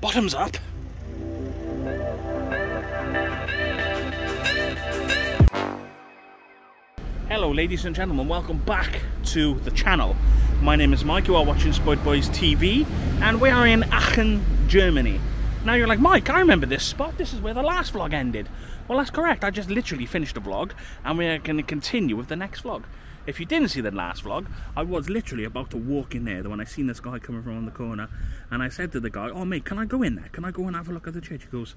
Bottoms up. Hello ladies and gentlemen, welcome back to the channel. My name is Mike, you are watching Spudboys TV and we are in Aachen, Germany. Now you're like, Mike, I remember this spot, this is where the last vlog ended. Well that's correct, I just literally finished the vlog and we're going to continue with the next vlog. If you didn't see the last vlog, I was literally about to walk in there when I seen this guy coming from the corner and I said to the guy, oh mate, can I go in there? Can I go and have a look at the church? He goes,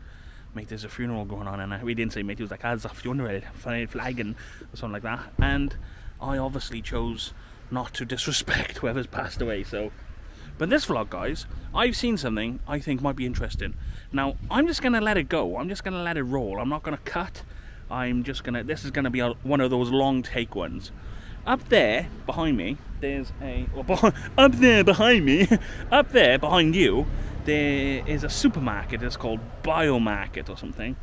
mate, there's a funeral going on, and we didn't say mate, he was like, as a funeral, flagging, or something like that. And I obviously chose not to disrespect whoever's passed away, so. But this vlog, guys, I've seen something I think might be interesting. Now, I'm just gonna let it go. I'm just gonna let it roll. I'm not gonna cut. I'm just gonna, this is gonna be a, one of those long take ones. Up there, behind me, there's a, well, up there behind me, up there behind you, there is a supermarket. It's called Biomarket or something.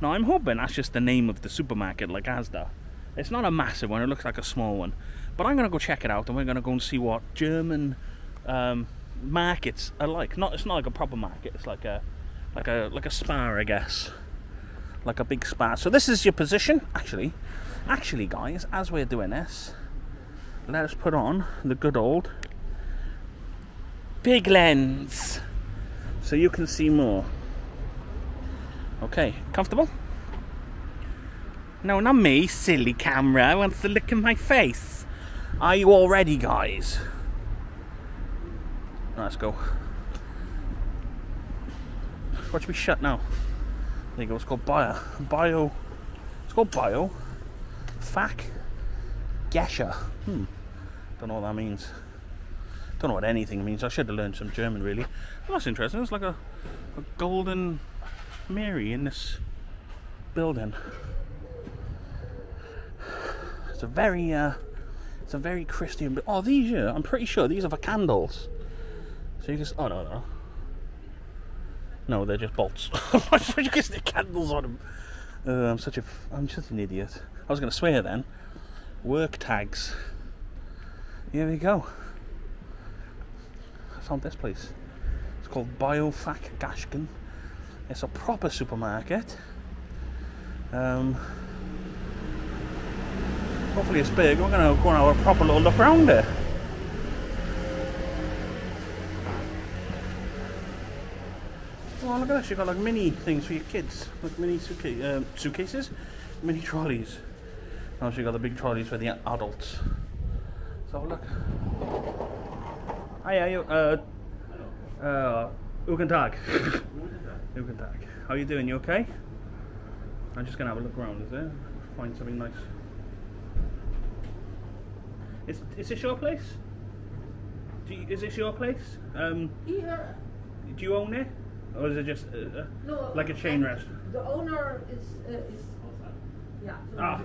Now I'm hoping that's just the name of the supermarket, like Asda. It's not a massive one. It looks like a small one. But I'm gonna go check it out, and we're gonna go and see what German um, markets are like. Not it's not like a proper market. It's like a like a like a Spar, I guess. Like a big Spar. So this is your position, actually. Actually, guys, as we're doing this, let us put on the good old big lens so you can see more. Okay, comfortable? No, not me, silly camera wants to look at my face. Are you all ready, guys? Let's go. Watch me shut now. There you go, it's called Bio. Bio. It's called Bio. Fac. Gescher. Hmm. Don't know what that means. Don't know what anything means. I should have learned some German, really. Well, that's interesting. It's like a, a golden Mary in this building. It's a very, uh, it's a very Christian. Oh, these here. I'm pretty sure these are for candles. So you just. Oh no no. No, they're just bolts. you can stick candles on them. Uh, I'm such a. I'm just an idiot. I was going to swear then. Work tags. Here we go I found this place. It's called Biofac Gashken. It's a proper supermarket. Um, hopefully it's big. We're going to go and have a proper little look around it. Oh, look at this. You've got like mini things for your kids. Like mini um, suitcases, mini trolleys. Oh, so you've got the big trolleys for the adults. So look. Hi, are you? Uh, uh, Guten Tag. Guten Tag. How are you doing? You okay? I'm just gonna have a look around, is it? Find something nice. Is, is this your place? You, is this your place? Um, Here. Do you own it? Or is it just uh, uh no, like a chain restaurant? The owner is, uh, is yeah. So ah,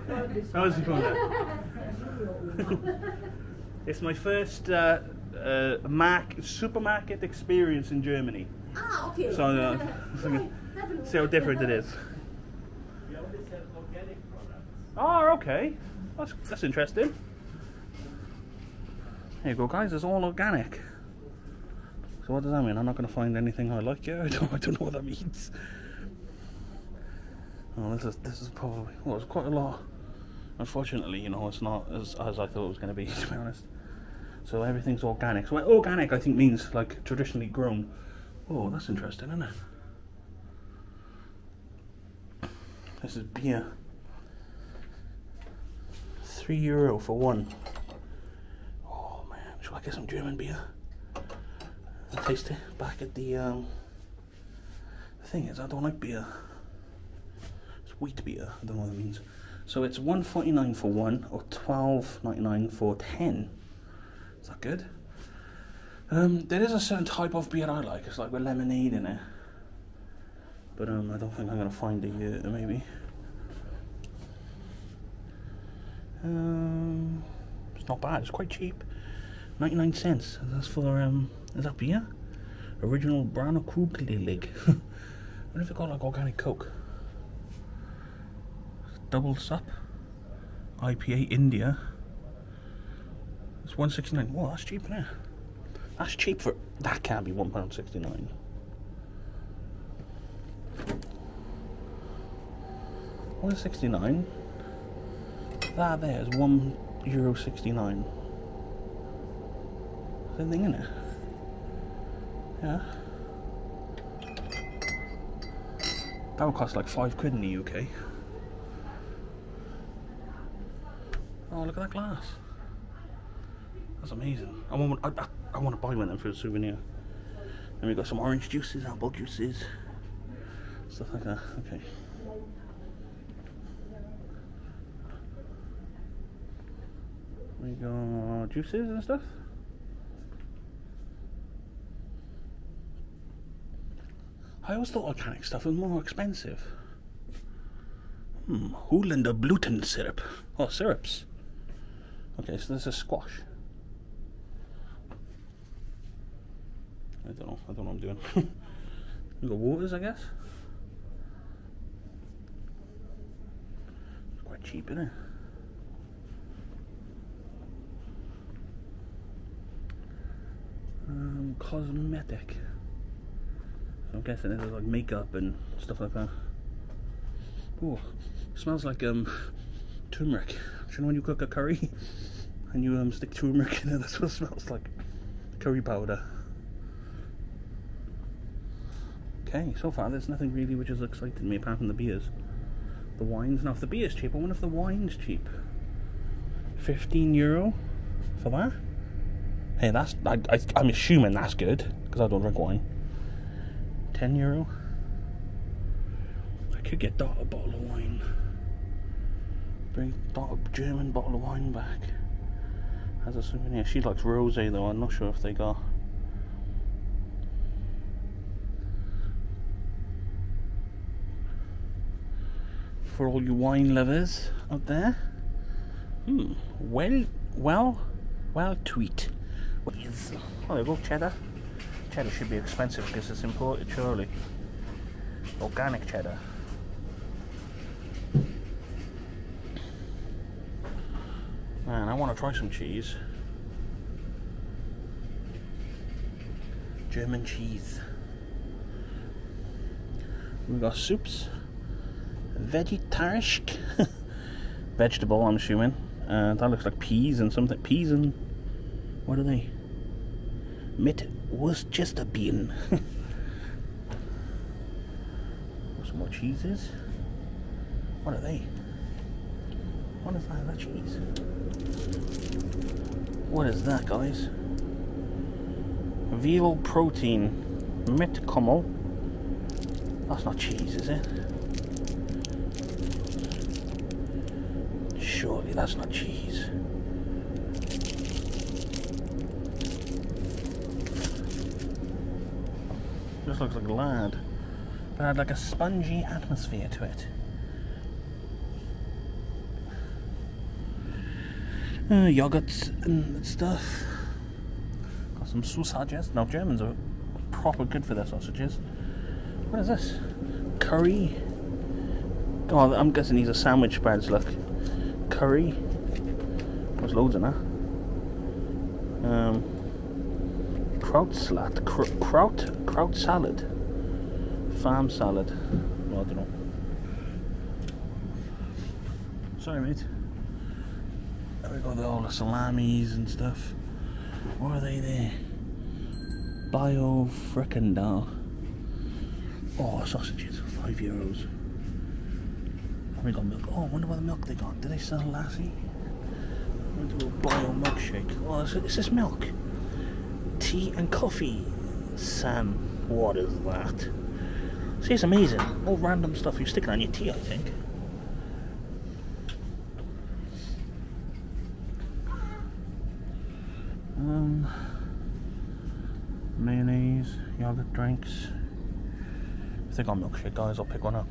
how is he It's my first uh, uh, mark, supermarket experience in Germany. Ah, okay. So, uh, see how different it is. organic products. Oh, okay. That's, that's interesting. There you go, guys. It's all organic. So what does that mean? I'm not going to find anything I like here. I don't, I don't know what that means. Oh, this is this is probably well, it's quite a lot. Unfortunately, you know, it's not as as I thought it was going to be. To be honest. So everything's organic. So organic, I think, means like traditionally grown. Oh, that's interesting, isn't it? This is beer. Three euro for one. Oh man, shall I get some German beer? I taste it back at the um the thing is I don't like beer. It's wheat beer, I don't know what that means. So it's one forty nine for one or twelve ninety nine for ten. Is that good? Um, there is a certain type of beer I like. It's like with lemonade in it. But um, I don't think I'm going to find it yet, maybe. Um, it's not bad. It's quite cheap. 99 cents. That's for, um, is that beer? Original Brown Kugelig. I wonder if they got like organic Coke. Double sup. IPA India. It's one sixty nine. Well, that's cheap now. That's cheap for that can't be one pound sixty nine. One sixty nine. That there is one euro sixty nine. Same in it. Yeah. That would cost like five quid in the UK. Oh, look at that glass. That's amazing. I want, I, I, I want to buy one of them for a souvenir. And we got some orange juices, apple juices, stuff like that. Okay. We got juices and stuff. I always thought organic stuff was more expensive. Hmm, Hoolander gluten syrup. Oh, syrups. Okay, so there's a squash. I don't know. I don't know what I'm doing. got waters, I guess. It's quite cheap, isn't it? Um, cosmetic. So I'm guessing this is like makeup and stuff like that. Oh, smells like um turmeric. Do you know when you cook a curry and you um stick turmeric in it? That's what it smells like. Curry powder. Okay, so far there's nothing really which has excited me apart from the beers. The wines. Now, if the beer's cheap, I wonder if the wine's cheap. 15 euro for that? Hey, that's. I, I, I'm assuming that's good because I don't drink wine. 10 euro. I could get that a bottle of wine. Bring a German bottle of wine back as a souvenir. She likes rose though, I'm not sure if they got. For all you wine lovers out there. Hmm, well, well, well, tweet. Please. Oh, there you go, cheddar. Cheddar should be expensive because it's imported, surely. Organic cheddar. Man, I want to try some cheese. German cheese. We've got soups. Vegetable, I'm assuming. Uh, that looks like peas and something. Peas and. What are they? Mit Worcesterbean. Some more cheeses. What are they? What is that? That cheese? What is that, guys? Veal protein. Mit Kummel. That's not cheese, is it? Surely that's not cheese. Just looks like lard. But had like a spongy atmosphere to it. Uh, yogurts and stuff. Got some sausages. Now Germans are proper good for their sausages. What is this? Curry. Oh, I'm guessing these are sandwich spreads. Look, curry. There's loads in that. Um, kraut salad, Kr kraut, kraut salad, farm salad. Well, I don't know. Sorry, mate. There we got all the salamis and stuff. What are they there? Bio fricandel. Oh, sausages, five euros. We got milk. Oh, I wonder what the milk they got. Did they sell lassie? I'm gonna do a bio milkshake. Oh, is, is this milk? Tea and coffee. Sam, what is that? See, it's amazing. All random stuff you stick on your tea, I think. Um, mayonnaise, yogurt drinks. If they got milkshake, guys, I'll pick one up.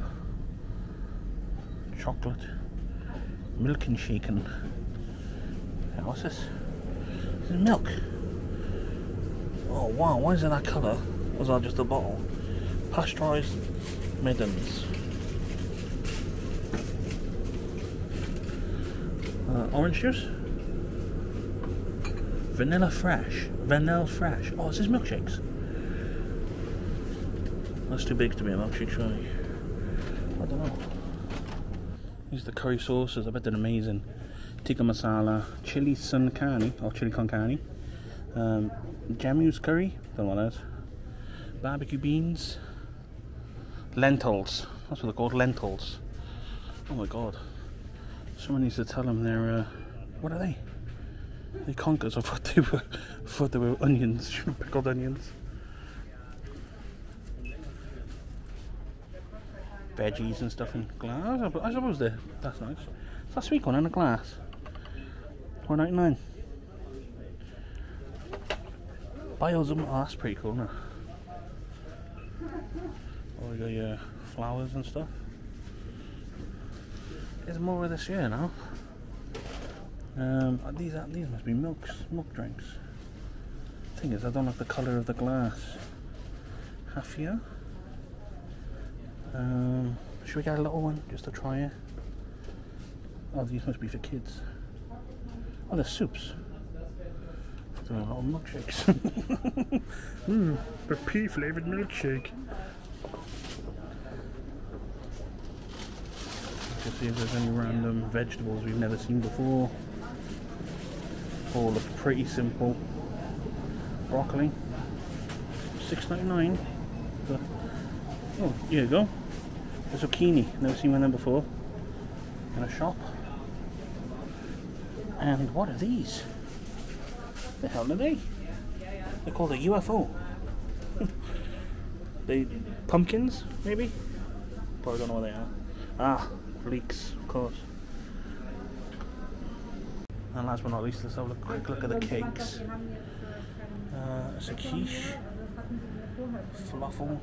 Chocolate, milk and shaken. This? This is milk. Oh wow, why is it that colour? Was that just a bottle? Pasteurised middens. Uh, orange juice? Vanilla fresh. Vanilla fresh. Oh, is this milkshakes? That's too big to be a milkshake, surely. I don't know. These are the curry sauces. I bet they're amazing. Tikka masala, chili sun carne or chili con carne, um, jammus curry. Don't know what that is. Barbecue beans, lentils. That's what they're called, lentils. Oh my god. Someone needs to tell them they're. Uh, what are they? They conkers. I thought they were. I thought they were onions, pickled onions. Veggies and stuff in glass. I suppose they. That's nice. It's that sweet one in a glass. Four ninety nine. Biosum. Oh, that's pretty cool. Oh, we got your flowers and stuff. There's more of this here now. Um, uh, these are, these must be milks, milk drinks. Thing is, I don't like the colour of the glass. Half here. Um, should we get a little one just to try it? Oh, these must be for kids. Oh, they're soups. Little milkshakes. Mmm, the pea flavoured milkshake. To see if there's any random vegetables we've never seen before. All look pretty simple. Broccoli, six ninety nine. Oh, here you go. A zucchini. Never seen one of them before. In a shop. And what are these? The hell are they? They're called a UFO. they pumpkins, maybe? Probably don't know what they are. Ah, leeks, of course. And last but not least, let's have a quick look at the cakes. Uh, it's a quiche, falafel.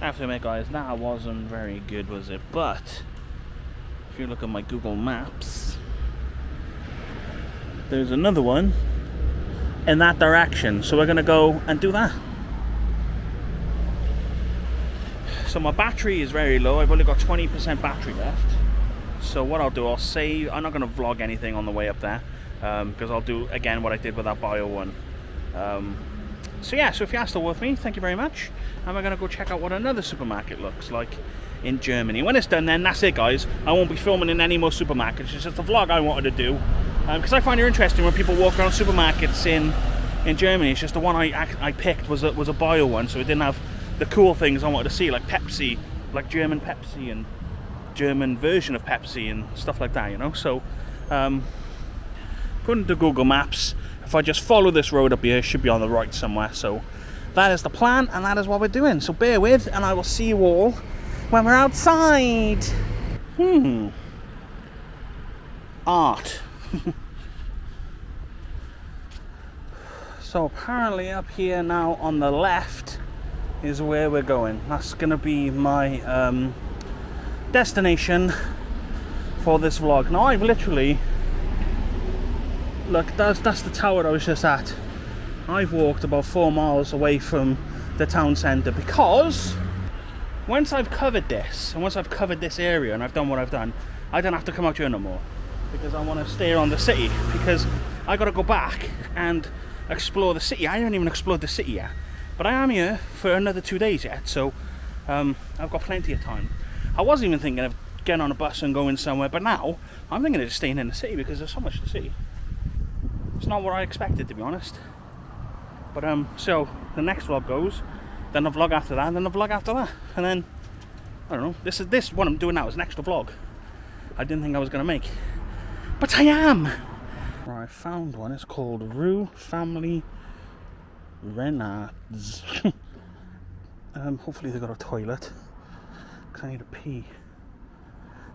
I have to admit, guys, that wasn't very good, was it? But if you look at my Google Maps, there's another one in that direction. So we're gonna go and do that. So my battery is very low. I've only got 20% battery left. So what I'll do, I'll save. I'm not gonna vlog anything on the way up there um, because I'll do again what I did with that bio one. Um, so yeah, so if you're still with me, thank you very much. And we're going to go check out what another supermarket looks like in Germany. When it's done then, that's it guys. I won't be filming in any more supermarkets. It's just a vlog I wanted to do. Because um, I find it interesting when people walk around supermarkets in in Germany. It's just the one I, I picked was a, was a bio one, so it didn't have the cool things I wanted to see, like Pepsi, like German Pepsi and German version of Pepsi and stuff like that, you know? So, um, according to Google Maps, if I just follow this road up here, should be on the right somewhere. So that is the plan and that is what we're doing. So bear with and I will see you all when we're outside. Hmm. Art. so apparently up here now on the left is where we're going. That's going to be my um, destination for this vlog. Now I've literally look that's that's the tower I was just at. I've walked about four miles away from the town centre because once I've covered this and once I've covered this area and I've done what I've done I don't have to come out here no more because I want to stay around the city because I got to go back and explore the city. I haven't even explored the city yet but I am here for another two days yet so um, I've got plenty of time. I wasn't even thinking of getting on a bus and going somewhere but now I'm thinking of just staying in the city because there's so much to see it's not what I expected to be honest. But um, so the next vlog goes, then the vlog after that, and then the vlog after that, and then I don't know. This is this what I'm doing now is an extra vlog. I didn't think I was gonna make, but I am. Right, I found one. It's called Rewe Family Renards. um, hopefully they've got a toilet, cause I need to pee.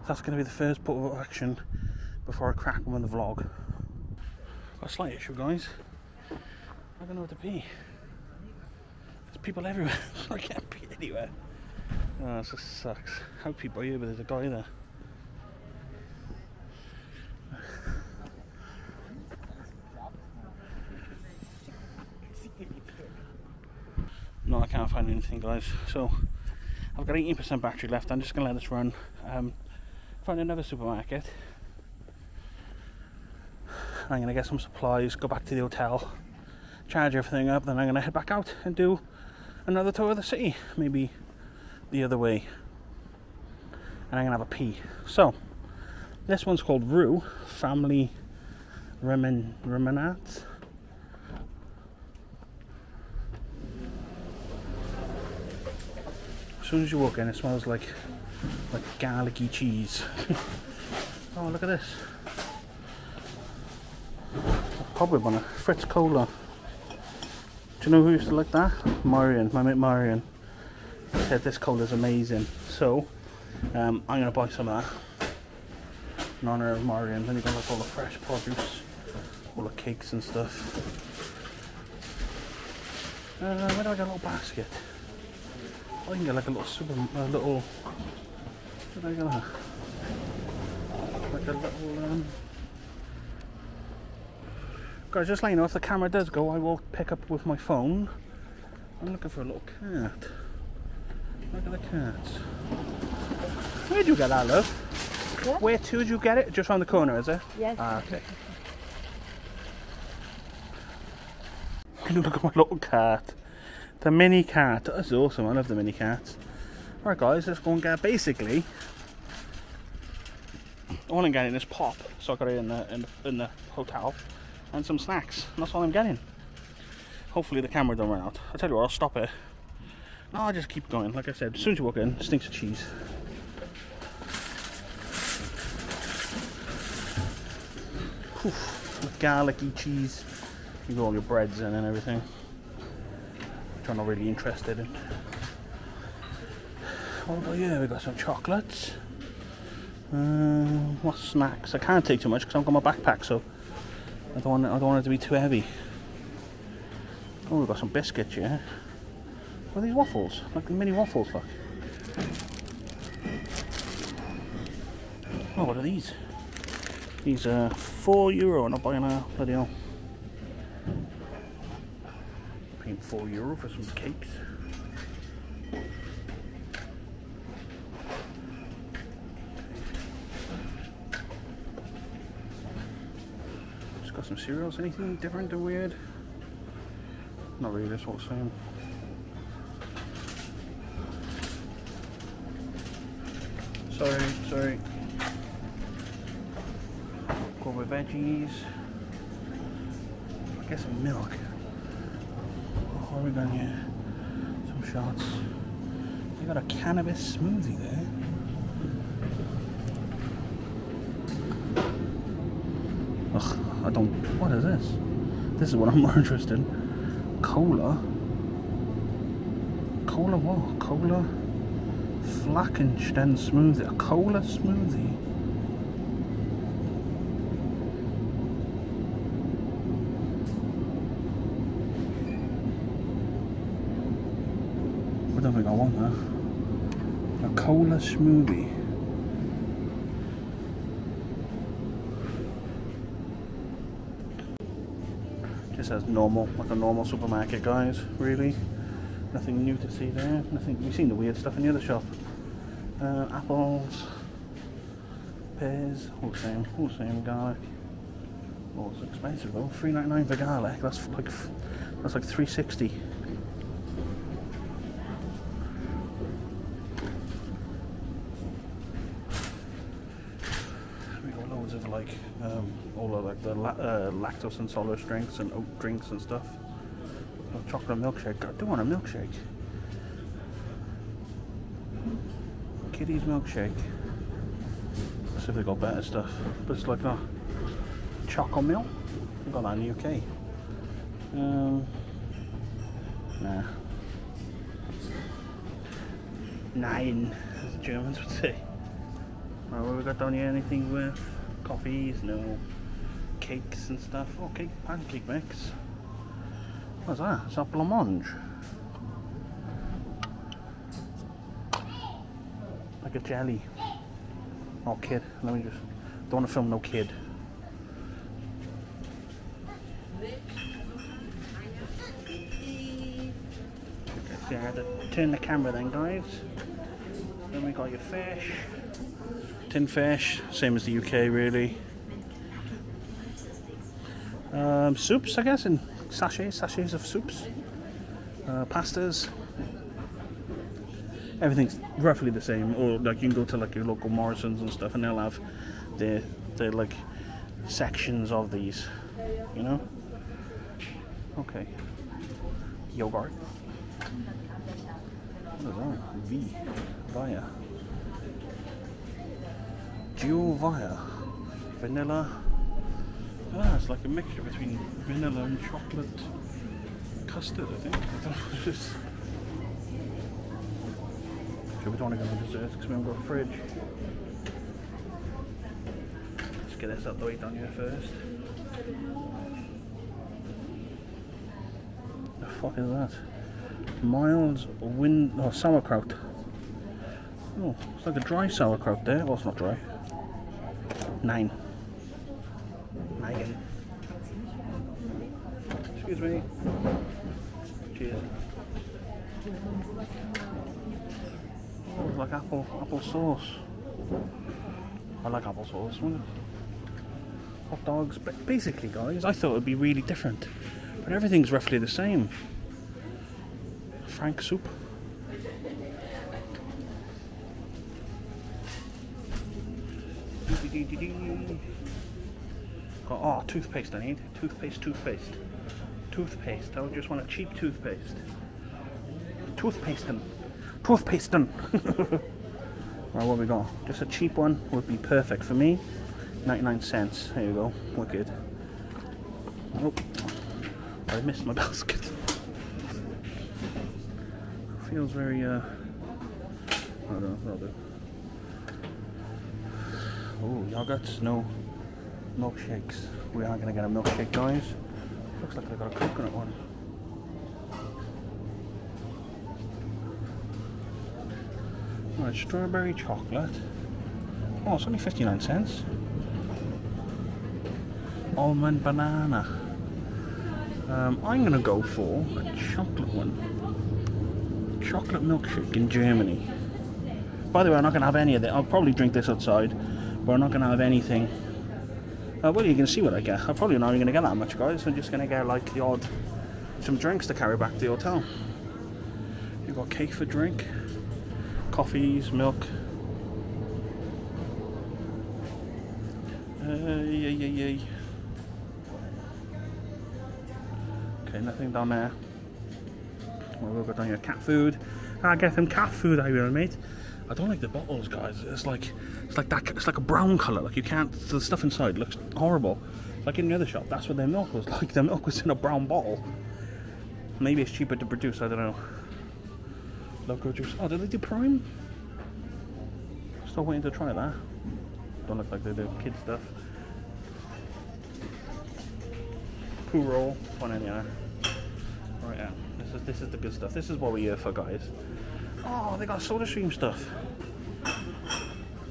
That's gonna be the first put of action before I crack them in the vlog a slight issue, guys. I don't know where to pee. There's people everywhere. I can't pee anywhere. Oh, this just sucks. How people are here, but there's a guy there. No, I can't find anything, guys. So, I've got 18% battery left. I'm just going to let this run. Um, find another supermarket. I'm to get some supplies, go back to the hotel, charge everything up, then I'm to head back out and do another tour of the city, maybe the other way. And I'm gonna have a pee. So, this one's called Rewe Family Remen Remenat. As soon as you walk in, it smells like like garlicky cheese. oh, look at this. Probably one of Fritz Cola. Do you know who used to like that? Marion, my mate Marion. Said this cola is amazing. So, um, I'm going to buy some of that in honour of Marion. Then you've got like all the fresh produce, all the cakes and stuff. Uh, where do I get a little basket? I can get like a little super, a little. What do I get? Like a little. Um, guys, just let you know if the camera does go, I will pick up with my phone. I'm looking for a little cat. Look at the cats. Where'd you get that, love? What? Where to did you get it? Just around the corner, is it? Yes. Ah, okay. Look at my little cat. The mini cat. That's awesome. I love the mini cats. Alright guys, let's go and get basically all I'm getting is pop, so I got it in the, in the in the hotel, and some snacks. And that's all I'm getting. Hopefully the camera don't run out. I tell you what, I'll stop it. No, I'll just keep going. Like I said, as soon as you walk in, stinks of cheese. Oof, garlicky cheese. You got all your breads in and everything. Which I'm not really interested in. What about you? We got some chocolates. Um, what snacks? I can't take too much because I've got my backpack, so I don't want it, I don't want it to be too heavy. Oh, we've got some biscuits, yeah. What are these waffles? Like the mini waffles, look. Oh, what are these? These are four euro, I'm not buying a bloody hell. Paying four euro for some cakes. Got some cereals. Anything different or weird? Not really. That's what I'm saying. Sorry, sorry. Go with veggies. I guess some milk. What have we got here? Some shots. They got a cannabis smoothie there. I don't. What is this? This is what I'm more interested in. Cola. Cola what? Cola Flackenstein smoothie. A cola smoothie. I don't think I want that. A cola smoothie. Just as normal, like a normal supermarket, guys. Really, nothing new to see there. Nothing. We've seen the weird stuff in the other shop. Uh, apples, pears, all the same, all the same. Garlic. Oh, it's expensive though. Three ninety nine for garlic. That's like that's like three sixty. We got loads of like um, all of like the la- lactose intolerant drinks and oat drinks and stuff. A chocolate milkshake. I do want a milkshake. Kitty's milkshake. See if they got better stuff. But it's like a chocolate milk. We got that in the UK. Um, nah. Nine, as the Germans would say. Right, what have we got down here? Anything with coffees? No. Cakes and stuff. Oh, cake, pancake mix. What's that? It's a blancmange. Like a jelly. Oh, kid. Let me just. Don't want to film no kid. So I had to turn the camera then, guys. Then we got your fish. Tin fish, same as the UK, really. Um, soups, I guess, in sachets, sachets of soups. Uh, pastas, everything's roughly the same. Or like you can go to like your local Morrison's and stuff, and they'll have the the like sections of these. You know. Okay. Yogurt. What is that? V. Via. Duo Via. Vanilla. Ah, it's like a mixture between vanilla and chocolate custard, I think. I don't know, just... Sure, we don't want to go to desserts because we haven't got a fridge. Let's get this out the way down here first. The fuck is that? Mild wind... Oh, sauerkraut. Oh, it's like a dry sauerkraut there. Well, it's not dry. Nine. Me. Cheers. Oh, like apple apple sauce. I like apple sauce. Hot dogs. But basically, guys, I thought it would be really different. But everything's roughly the same. Frank soup. Got, oh, toothpaste I need. Toothpaste, toothpaste. Toothpaste. I just want a cheap toothpaste. Toothpasting. Toothpasting. right, what we got? Just a cheap one would be perfect for me. 99 cents. There you go. Wicked. Oh, I missed my basket. Feels very, uh, I don't know. Oh, yogurts, no milkshakes. We are going to get a milkshake, guys. Looks like they got a coconut one. Right, strawberry chocolate. Oh, it's only 59 cents. Almond banana. Um, I'm to go for a chocolate one. Chocolate milkshake in Germany. By the way, I'm not to have any of it. I'll probably drink this outside, but I'm not to have anything. Uh, well, you can see what I get. I'm probably not even going to get that much, guys. I'm just going to get like the odd, some drinks to carry back to the hotel. You've got cake for drink, coffees, milk. Uh, yeah, yeah, yeah. Okay, nothing down there. We'll go down here. Cat food. I get them cat food I will, mate. I don't like the bottles, guys. It's like it's like that. It's like a brown color. Like you can't. The stuff inside looks horrible. Like in the other shop, that's what their milk was like. Their milk was in a brown bottle. Maybe it's cheaper to produce. I don't know. Loco juice. Oh, did they do prime? Still waiting to try that. Don't look like they do kid stuff. Poo roll. One anyway. Right, yeah. This is this is the good stuff. This is what we're here for, guys. Oh, they got Soda Stream stuff.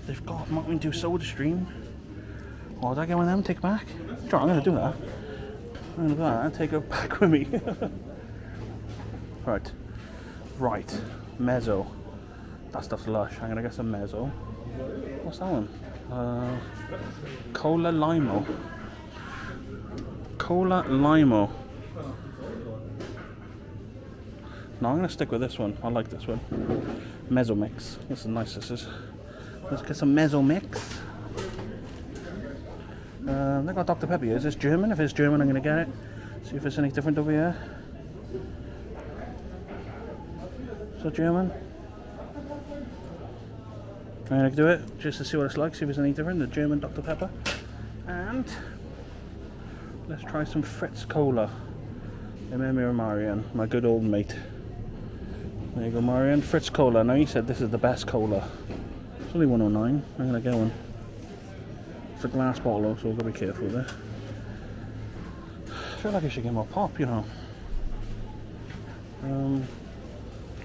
They've got Mountain Dew Soda Stream. Oh, did I get one of them? Take back? Sure, I'm to do that. I'm to do that and take it back with me. right. Right. Mezzo. That stuff's lush. I'm to get some Mezzo. What's that one? Uh, Cola Limo. Cola Limo. No, I'm going to stick with this one. I like this one. Mezzo Mix. This is nice, this is. Let's get some Mezzo Mix. Uh, they got Dr. Pepper Is this German? If it's German, I'm going to get it. See if it's any different over here. Is that German? I'm going to do it just to see what it's like, see if it's any different. The German Dr. Pepper. And let's try some Fritz Cola. Remember Marian, my good old mate. There you go, Marian. Fritz Cola. Now you said this is the best cola. It's only 109. I'm gonna get one. It's a glass bottle, so we've got to be careful there. I feel like I should get more pop, you know. Um,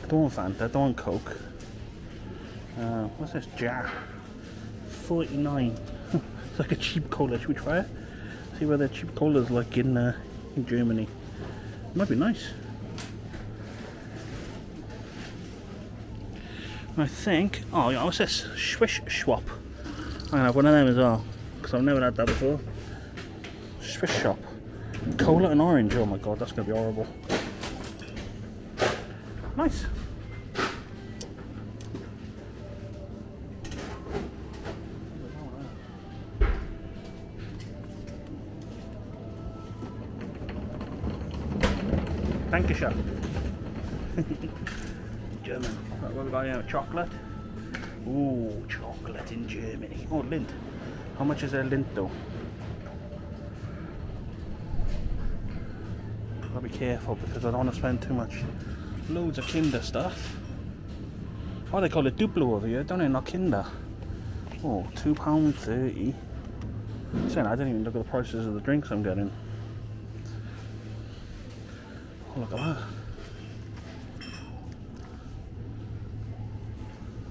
don't want Fanta, don't want Coke. Uh, what's this? Jar. 49. it's like a cheap cola. Should we try it? See where the cheap colas like in uh, in Germany. It might be nice. I think. Oh, yeah, what's this? Schwip Schwap. I'm gonna have one of them as well, because I've never had that before. Schwip Schwap. Cola and orange. Oh my god, that's gonna be horrible. Nice. Thank you, sir. Got here? Chocolate. Ooh, chocolate in Germany. Oh, Lindt. How much is a Lindt though? Gotta be careful because I don't want to spend too much. Loads of Kinder stuff. Oh, they call it Duplo over here, don't they? Not Kinder. Oh, £2.30. Saying I didn't even look at the prices of the drinks I'm getting. Oh, look at that.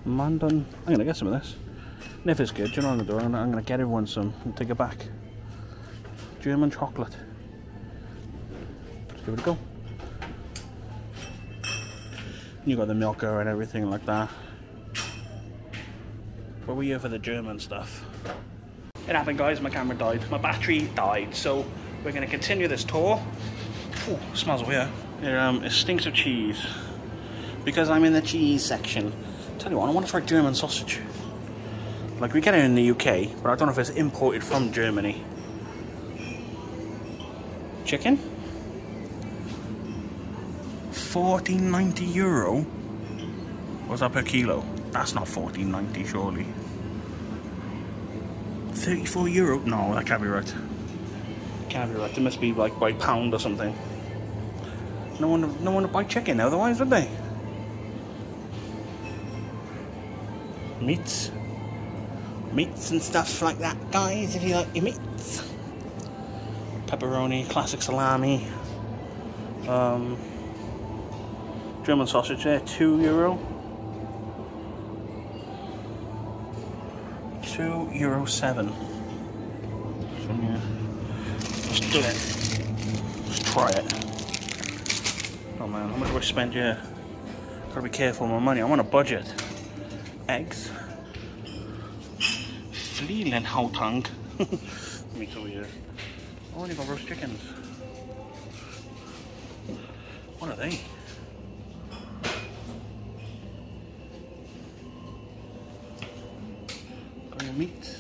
Mandan. I'm gonna get some of this. And if it's good, you know what I'm gonna do? I'm gonna, I'm gonna get everyone some and take it back. German chocolate. Let's give it a go. You got the Milka and everything like that. But we're here for the German stuff. It happened guys, my camera died. My battery died, so we're gonna continue this tour. Ooh, smells weird. It, um, it stinks of cheese. Because I'm in the cheese section. Tell you what, I want to try German sausage. Like we get it in the UK, but I don't know if it's imported from Germany. Chicken? 14.90 euro? What's that per kilo? That's not 14.90 surely. 34 euro? No, that can't be right. Can't be right. It must be like by pound or something. No one, no one would buy chicken otherwise, would they? Meats, meats and stuff like that, guys. If you like your meats, pepperoni, classic salami, um, German sausage there, two euro. Two euro seven. Yeah. Let's do it. Let's try it. Oh man, how much do I spend here? Gotta be careful with my money. I'm on a budget. Eggs. Flielenhautang. Me too weird. Oh, they got roast chickens. What are they? Got your meat.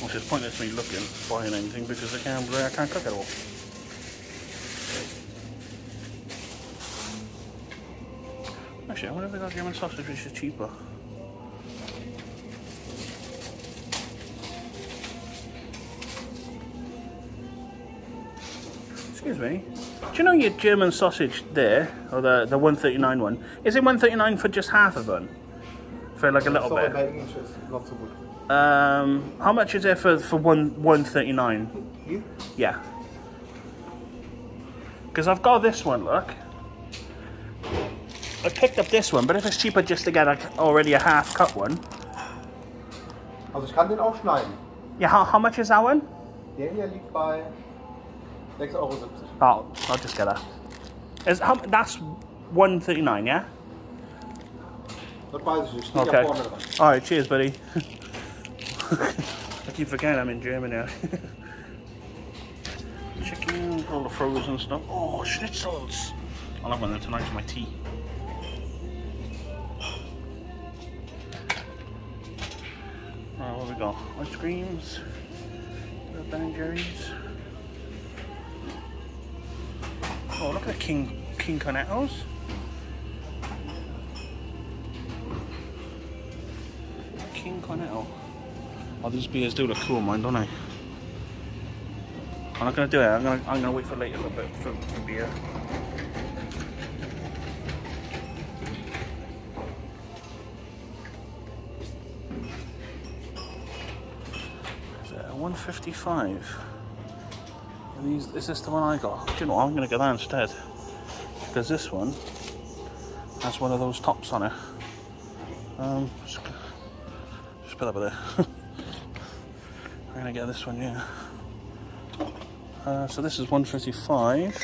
Well, it's pointless me looking, buying anything because I can't, I can't cook at all. Actually, I wonder if they got German sausage which is cheaper. Excuse me. Do you know your German sausage there, or the the 139 one? Is it 139 for just half of one? For like a little Sorry, bit. is not so good. Um, how much is it for for one 139? You? Yeah. Because I've got this one, look. I picked up this one, but if it's cheaper just to get like already a half cut one. Also ich kann den auch schneiden. Yeah, how, how much is that one? Der hier liegt bei 6,70 Euro. Oh, I'll just get that. Is, how, that's 139, yeah? Das weiß ich nicht. Okay. ja vorne dran. Alright, cheers, buddy. I keep forgetting I'm in Germany now. Chicken, all the frozen stuff. Oh, schnitzels. I'll have one of them tonight for my tea. Right, what we got? Ice creams, Ben and Jerry's. Oh, look at the King King Cornettos. King Cornetto. Oh, these beers do look cool, mine, don't they? I'm not gonna do it. I'm gonna I'm gonna wait for later a little bit for, for beer. 55. These, is this the one I got? Do you know what? I'm going to get that instead. Because this one has one of those tops on it. Um, just, just put up with it. I'm going to get this one, yeah. Uh, so this is 155.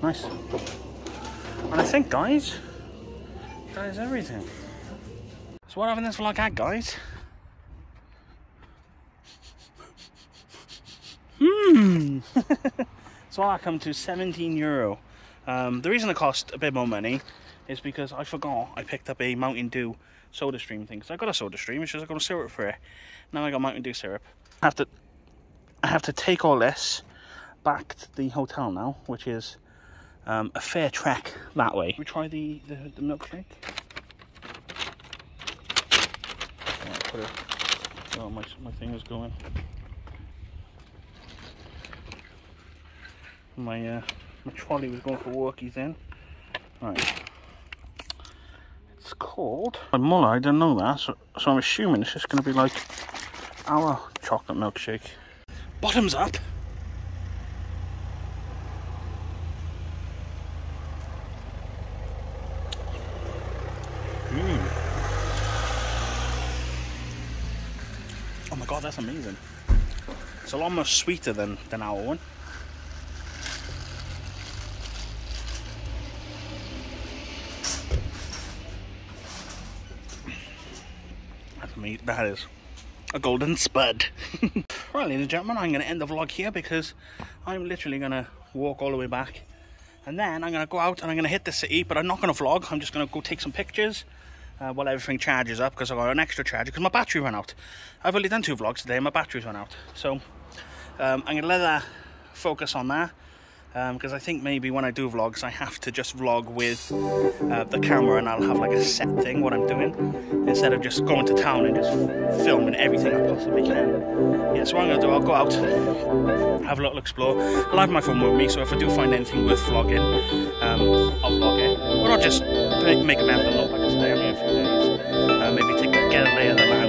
Nice. And I think, guys, that is everything. So what happened in this vlog had, guys? So I come to 17 euro. Um, the reason it cost a bit more money is because I forgot I picked up a Mountain Dew soda stream thing. So I got a soda stream, it's just I got a syrup for it. Now I got Mountain Dew syrup. I have to I have to take all this back to the hotel now, which is um, a fair trek that way. We try the, the, the milkshake. It. Oh, my, my thing is going. My uh, my trolley was going for workies in. Right. It's called my Muller. I don't know that, so, so I'm assuming it's just going to be like our chocolate milkshake. Bottoms up. Mm. Oh my god, that's amazing. It's a lot more sweeter than, than our one. That is a golden spud. right, ladies and gentlemen, I'm going to end the vlog here because I'm literally going to walk all the way back. And then I'm going to go out and I'm going to hit the city, but I'm not going to vlog. I'm just going to go take some pictures uh, while everything charges up because I've got an extra charger because my battery ran out. I've only done two vlogs today and my battery's run out. So um, I'm going to let that focus on that because um, I think maybe when I do vlogs I have to just vlog with uh, the camera and I'll have like a set thing what I'm doing instead of just going to town and just filming everything I possibly can. Yeah, so what I'm going to do, I'll go out, have a little explore. I'll have my phone with me so if I do find anything worth vlogging, um, I'll vlog it. Or I'll just make a map mental note like I stay here a few days. Uh, maybe take, get a lay of the